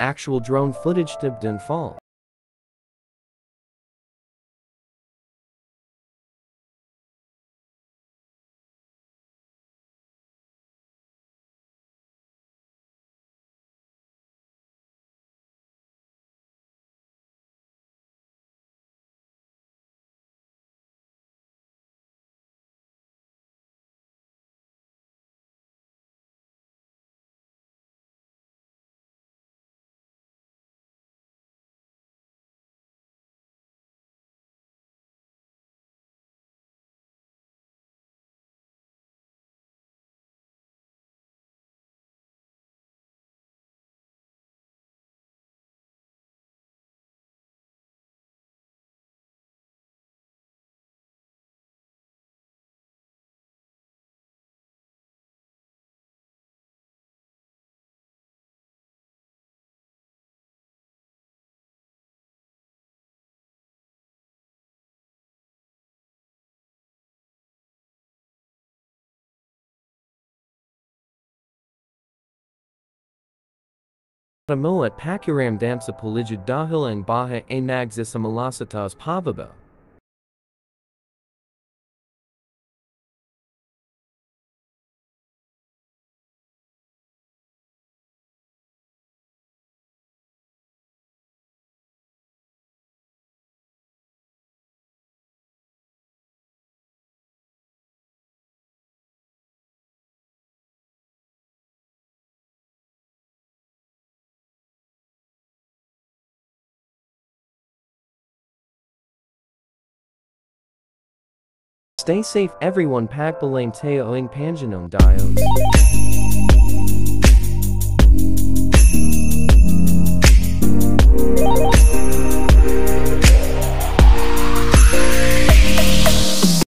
Actual drone footage Tinubdan fall. Mo at Pakuram Damsa Poligid Dahil ang Baha Nagsisa Malasitas Pavaba. Stay safe everyone pack Pagpalain Teo Ing Panjanom Dios.